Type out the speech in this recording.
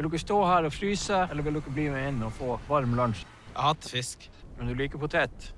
Vill du stå här och frysa eller vill du bli med en och få varm lunch? Jag hater fisk. Men du liker potet?